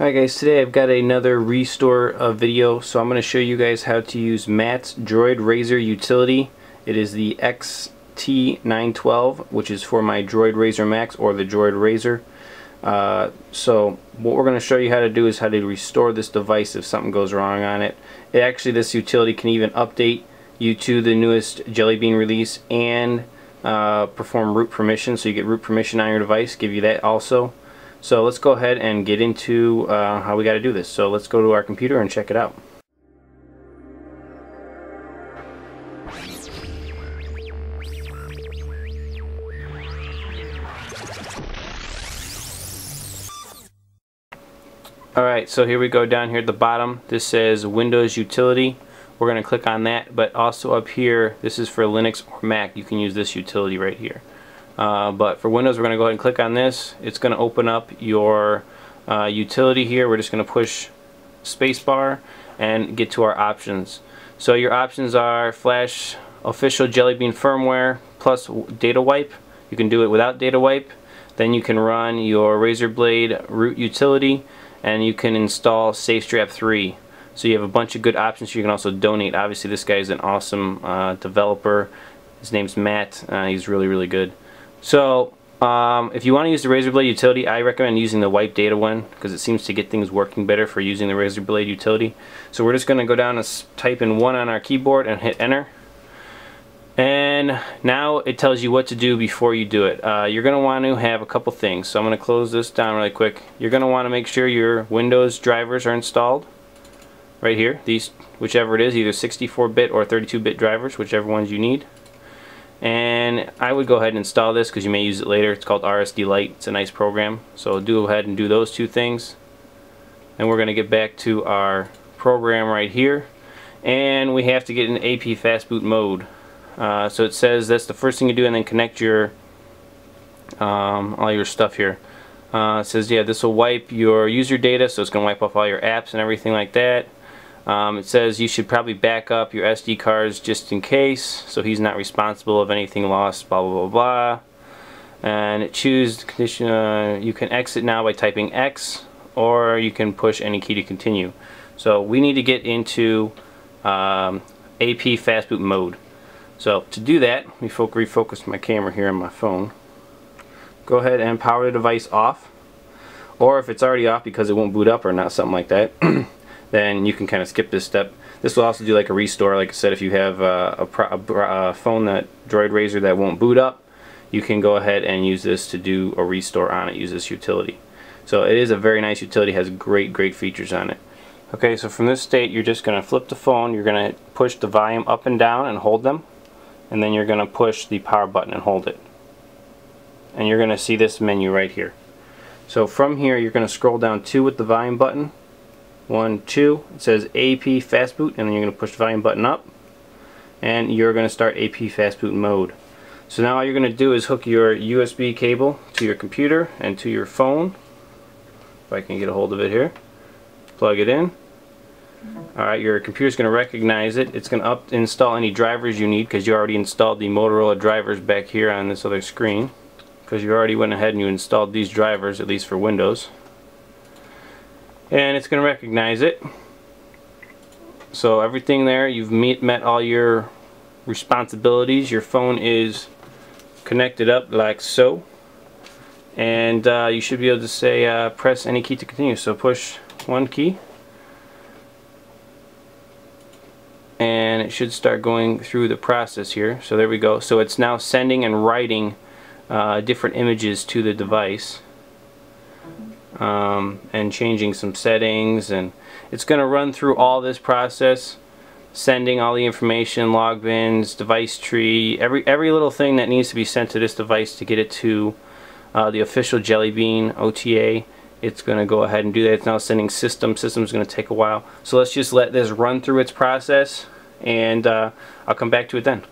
Alright guys, today I've got another restore uh, video, so I'm going to show you guys how to use Matt's Droid Razr utility. It is the XT912, which is for my Droid Razr Maxx or the Droid Razr. Uh, so what we're going to show you how to do is how to restore this device if something goes wrong on it. it actually, this utility can even update you to the newest Jelly Bean release and uh, perform root permission, so you get root permission on your device, give you that also. So let's go ahead and get into uh, how we got to do this. So let's go to our computer and check it out. Alright, so here we go down here at the bottom. This says Windows Utility. We're going to click on that, but also up here, this is for Linux or Mac. You can use this utility right here. Uh, but for Windows, we're going to go ahead and click on this. It's going to open up your uh, utility here. We're just going to push spacebar and get to our options. So your options are Flash official Jelly Bean firmware plus data wipe. You can do it without data wipe. Then you can run your Razr Blade root utility and you can install SafeStrap 3. So you have a bunch of good options. You can also donate. Obviously this guy is an awesome uh, developer. His name's Matt. Uh, he's really really good. So um, if you want to use the Razr Blade utility, I recommend using the wipe data one because it seems to get things working better for using the Razr Blade utility. So we're just going to go down and type in 1 on our keyboard and hit enter. And now it tells you what to do before you do it. Uh, you're going to want to have a couple things. So I'm going to close this down really quick. You're going to want to make sure your Windows drivers are installed. Right here. These, whichever it is, either 64-bit or 32-bit drivers, whichever ones you need and I would go ahead and install this because you may use it later. It's called RSD Lite. It's a nice program. So do go ahead and do those two things. And we're going to get back to our program right here. And we have to get in AP fastboot mode. Uh, so it says that's the first thing you do and then connect your um, all your stuff here. Uh, it says yeah this will wipe your user data so it's going to wipe off all your apps and everything like that um, it says you should probably back up your SD cards just in case, so he's not responsible of anything lost, blah blah blah blah. And it choose condition, uh, you can exit now by typing X, or you can push any key to continue. So we need to get into um, AP fastboot mode. So to do that, let me refocus my camera here on my phone. Go ahead and power the device off. Or if it's already off because it won't boot up or not, something like that. then you can kind of skip this step. This will also do like a restore. Like I said, if you have uh, a, a, a, phone that Droid Razr that won't boot up, you can go ahead and use this to do a restore on it. Use this utility. So it is a very nice utility. has great, great features on it. Okay, so from this state, you're just going to flip the phone. You're going to push the volume up and down and hold them. And then you're going to push the power button and hold it. And you're going to see this menu right here. So from here, you're going to scroll down two with the volume button one, two. It says AP Fastboot, and then you're going to push the volume button up, and you're going to start AP Fastboot mode. So now all you're going to do is hook your USB cable to your computer and to your phone. If I can get a hold of it here. Plug it in. Alright, your computer's going to recognize it. It's going to up install any drivers you need because you already installed the Motorola drivers back here on this other screen. Because you already went ahead and you installed these drivers, at least for Windows and it's going to recognize it. So everything there you've meet, met all your responsibilities. Your phone is connected up like so. And uh, you should be able to say uh, press any key to continue. So push one key. And it should start going through the process here. So there we go. So it's now sending and writing uh, different images to the device um, and changing some settings and it's going to run through all this process sending all the information log bins device tree every every little thing that needs to be sent to this device to get it to uh, the official Jelly Bean OTA it's going to go ahead and do that. It's now sending system. System's going to take a while. So let's just let this run through its process and uh, I'll come back to it then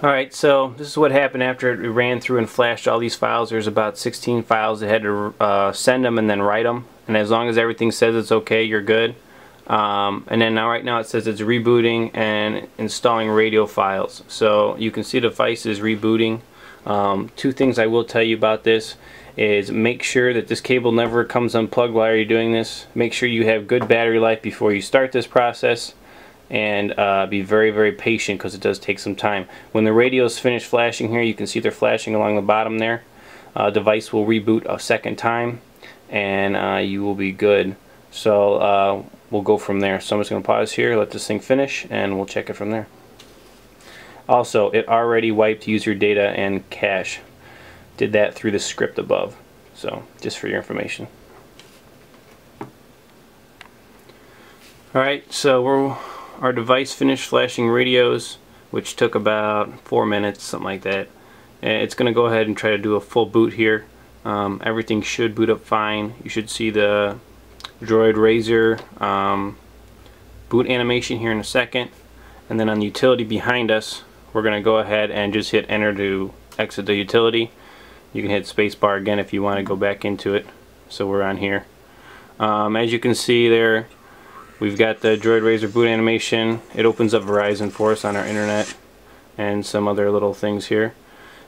Alright, so this is what happened after it ran through and flashed all these files. There's about 16 files. that had to uh, send them and then write them. And as long as everything says it's okay, you're good. Um, and then now right now it says it's rebooting and installing radio files. So you can see the device is rebooting. Um, two things I will tell you about this is make sure that this cable never comes unplugged while you're doing this. Make sure you have good battery life before you start this process and uh, be very very patient because it does take some time. When the radios finish flashing here you can see they're flashing along the bottom there. Uh, device will reboot a second time and uh, you will be good. So uh, we'll go from there. So I'm just going to pause here, let this thing finish, and we'll check it from there. Also, it already wiped user data and cache. Did that through the script above. So, just for your information. Alright, so we're, our device finished flashing radios, which took about four minutes, something like that. And it's going to go ahead and try to do a full boot here. Um, everything should boot up fine. You should see the Droid Razr um, boot animation here in a second. And then on the utility behind us, we're going to go ahead and just hit enter to exit the utility. You can hit spacebar again if you want to go back into it. So we're on here. Um, as you can see there, we've got the Droid Razr boot animation. It opens up Verizon for us on our internet and some other little things here.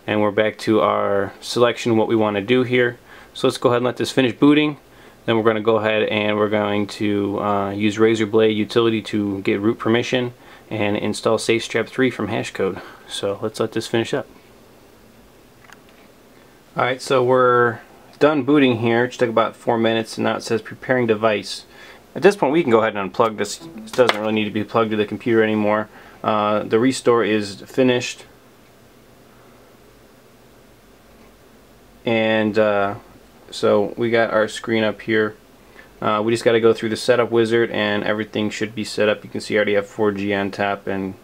And we're back to our selection what we want to do here. So let's go ahead and let this finish booting. Then we're going to go ahead and we're going to uh, use Razr Blade utility to get root permission and install SafeStrap 3 from Hashcode. So let's let this finish up. Alright, so we're done booting here. It took about four minutes and now it says preparing device. At this point we can go ahead and unplug this. This doesn't really need to be plugged to the computer anymore. Uh, the restore is finished. And uh, so we got our screen up here. Uh, we just got to go through the setup wizard and everything should be set up. You can see I already have 4G on tap and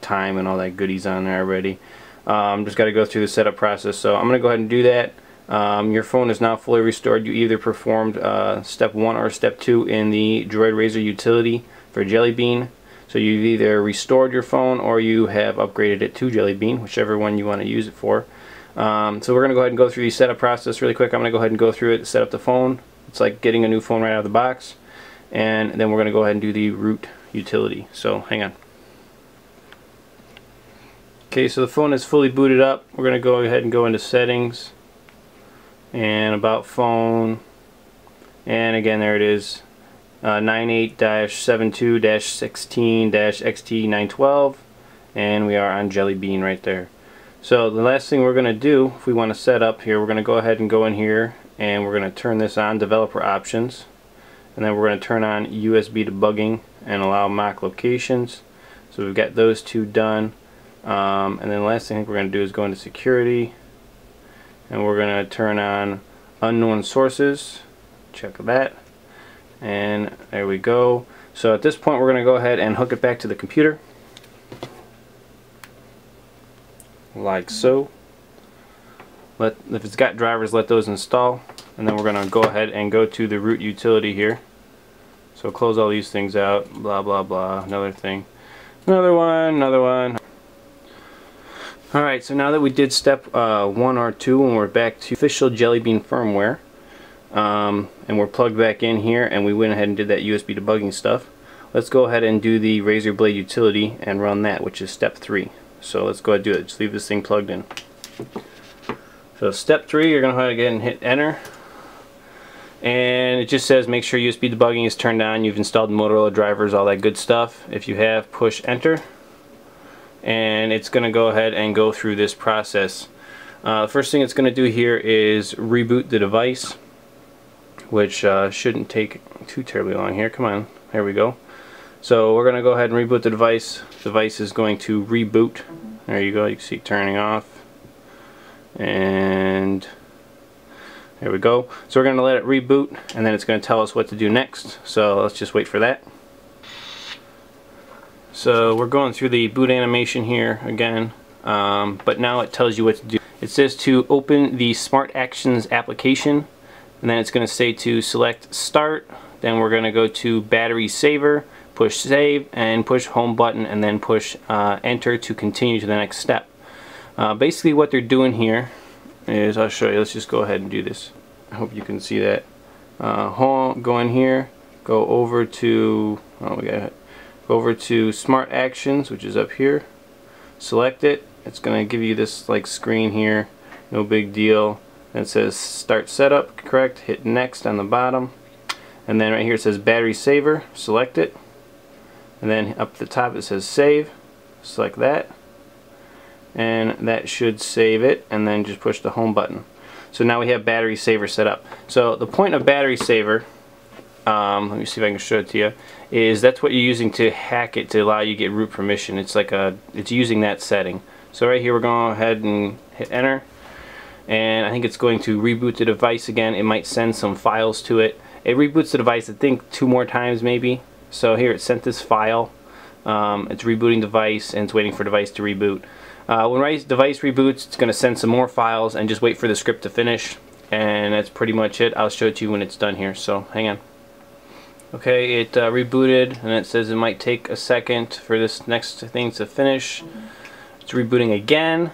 time and all that goodies on there already. Um, just got to go through the setup process. So I'm going to go ahead and do that. Um, your phone is now fully restored. You either performed uh, step 1 or step 2 in the Droid Razr utility for Jelly Bean. So you've either restored your phone or you have upgraded it to Jelly Bean, whichever one you want to use it for. Um, so we're going to go ahead and go through the setup process really quick. I'm going to go ahead and go through it, set up the phone. It's like getting a new phone right out of the box. And then we're going to go ahead and do the root utility. So hang on. Okay, so the phone is fully booted up. We're going to go ahead and go into settings and about phone. And again, there it is. Uh, 98-72-16-XT912 and we are on Jelly Bean right there. So the last thing we're going to do, if we want to set up here, we're going to go ahead and go in here and we're going to turn this on, developer options. And then we're going to turn on USB debugging and allow mock locations. So we've got those two done. Um, and then the last thing we're going to do is go into security. And we're going to turn on unknown sources. Check that. And there we go. So at this point we're going to go ahead and hook it back to the computer. like so. Let If it's got drivers, let those install. And then we're going to go ahead and go to the root utility here. So close all these things out, blah blah blah, another thing. Another one, another one. Alright, so now that we did step uh, one or two and we're back to official Jelly Bean firmware, um, and we're plugged back in here and we went ahead and did that USB debugging stuff, let's go ahead and do the Razr Blade utility and run that, which is step three. So let's go ahead and do it. Just leave this thing plugged in. So step three, you're going to go ahead and hit enter. And it just says make sure USB debugging is turned on. You've installed Motorola drivers, all that good stuff. If you have, push enter. And it's going to go ahead and go through this process. Uh, the first thing it's going to do here is reboot the device, which uh, shouldn't take too terribly long here. Come on, there we go. So we're going to go ahead and reboot the device. The device is going to reboot. There you go, you can see it turning off. And there we go. So we're going to let it reboot and then it's going to tell us what to do next. So let's just wait for that. So we're going through the boot animation here again, um, but now it tells you what to do. It says to open the Smart Actions application and then it's going to say to select Start, then we're going to go to Battery Saver, push save and push home button and then push uh, enter to continue to the next step. Uh, basically what they're doing here is, I'll show you, let's just go ahead and do this. I hope you can see that. Uh, home, go in here, go over to, oh we got go over to Smart Actions which is up here, select it, it's going to give you this like screen here, no big deal. and it says start setup correct? Hit next on the bottom. And then right here it says battery saver. Select it. And then up the top it says save. Select that. And that should save it. And then just push the home button. So now we have battery saver set up. So the point of battery saver um, let me see if I can show it to you. Is that's what you're using to hack it to allow you to get root permission? It's like a it's using that setting. So right here we're going to go ahead and hit enter. And I think it's going to reboot the device again. It might send some files to it. It reboots the device I think two more times maybe. So here it sent this file. Um, it's rebooting device and it's waiting for device to reboot. Uh, when device reboots it's going to send some more files and just wait for the script to finish. And that's pretty much it. I'll show it to you when it's done here. So hang on okay it uh, rebooted and it says it might take a second for this next thing to finish. It's rebooting again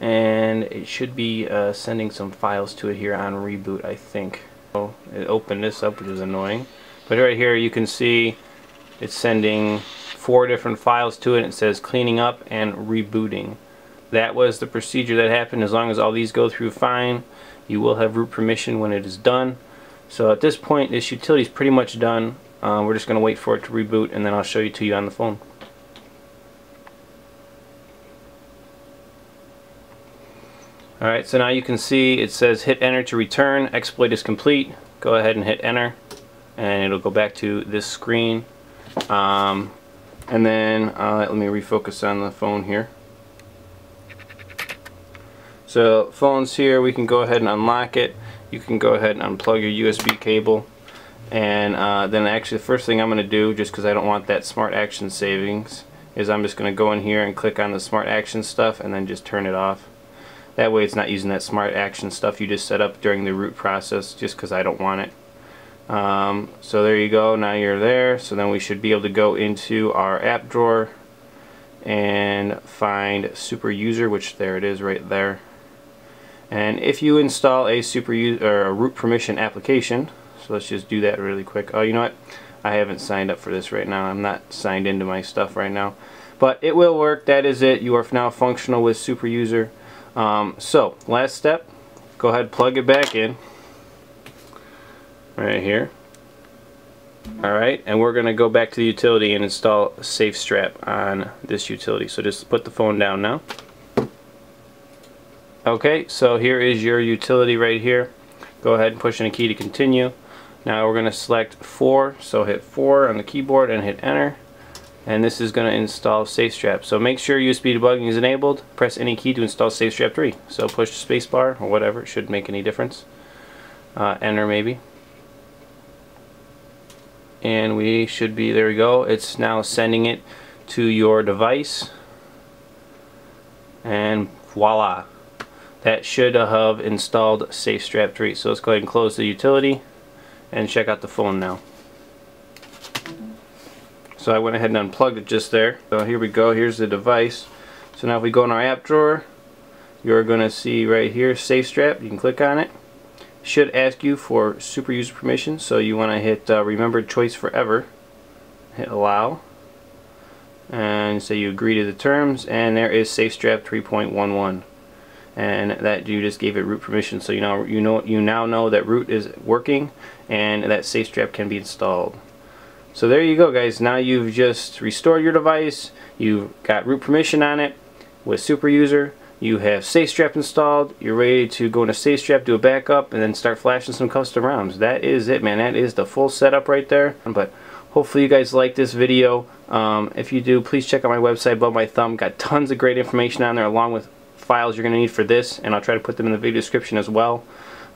and it should be uh, sending some files to it here on reboot I think. So it opened this up which is annoying. But right here you can see it's sending four different files to it it says cleaning up and rebooting. That was the procedure that happened. As long as all these go through fine you will have root permission when it is done so at this point this utility is pretty much done uh, we're just going to wait for it to reboot and then I'll show you to you on the phone Alright, so now you can see it says hit enter to return, exploit is complete. Go ahead and hit enter and it'll go back to this screen. Um, and then uh, let me refocus on the phone here. So phones here, we can go ahead and unlock it. You can go ahead and unplug your USB cable. And uh, then actually the first thing I'm going to do, just because I don't want that smart action savings, is I'm just going to go in here and click on the smart action stuff and then just turn it off. That way it's not using that smart action stuff you just set up during the root process just because I don't want it. Um, so there you go, now you're there. So then we should be able to go into our app drawer and find super user, which there it is right there. And if you install a super user or a root permission application, so let's just do that really quick. Oh, you know what? I haven't signed up for this right now. I'm not signed into my stuff right now. But it will work. That is it. You are now functional with super user. Um, so, last step, go ahead plug it back in right here. Alright, and we're going to go back to the utility and install SafeStrap on this utility. So just put the phone down now. Okay, so here is your utility right here. Go ahead and push in a key to continue. Now we're going to select 4, so hit 4 on the keyboard and hit enter and this is going to install SafeStrap. So make sure USB debugging is enabled. Press any key to install SafeStrap 3. So push the spacebar or whatever. It should make any difference. Uh, enter maybe. And we should be, there we go. It's now sending it to your device. And voila. That should have installed SafeStrap 3. So let's go ahead and close the utility and check out the phone now. So I went ahead and unplugged it just there. So here we go, here's the device. So now if we go in our app drawer, you're going to see right here SafeStrap. You can click on it. Should ask you for super user permission, so you want to hit uh, remember choice forever. Hit allow. And say you agree to the terms, and there is SafeStrap 3.11 and that you just gave it root permission so you know you know you now know that root is working and that safe strap can be installed so there you go guys. Now you've just restored your device. You've got root permission on it with super user. You have SafeStrap installed. You're ready to go into SafeStrap, do a backup, and then start flashing some custom ROMs. That is it man. That is the full setup right there. But hopefully you guys like this video. Um, if you do, please check out my website above my thumb. Got tons of great information on there along with files you're going to need for this. And I'll try to put them in the video description as well.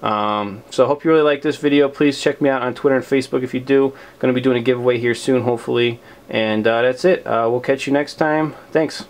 Um, so I hope you really like this video. Please check me out on Twitter and Facebook if you do. Going to be doing a giveaway here soon, hopefully. And uh, that's it. Uh, we'll catch you next time. Thanks.